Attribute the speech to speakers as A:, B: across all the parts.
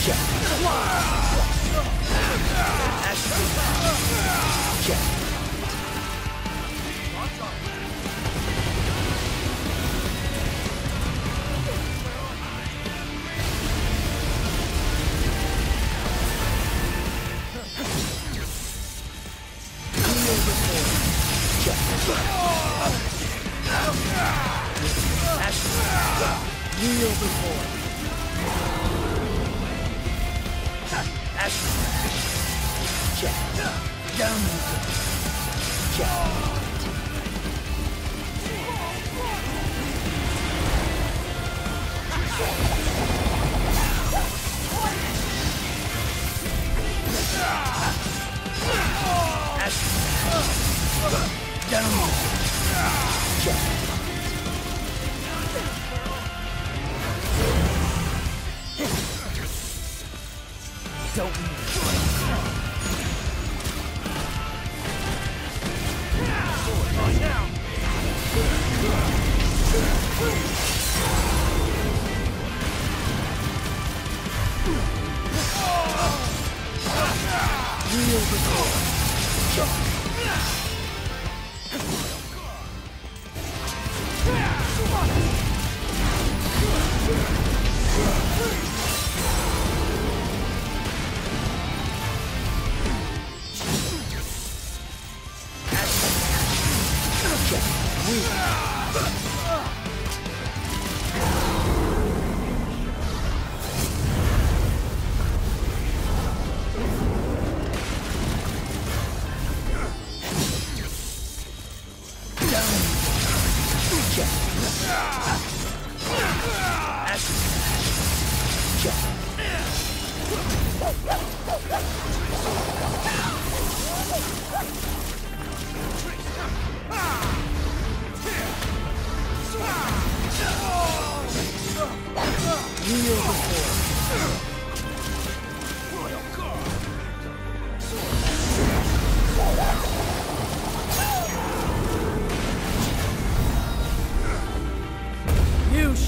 A: Before. Kneel before. Down Down Don't Kneel before. Kneel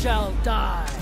A: shall die.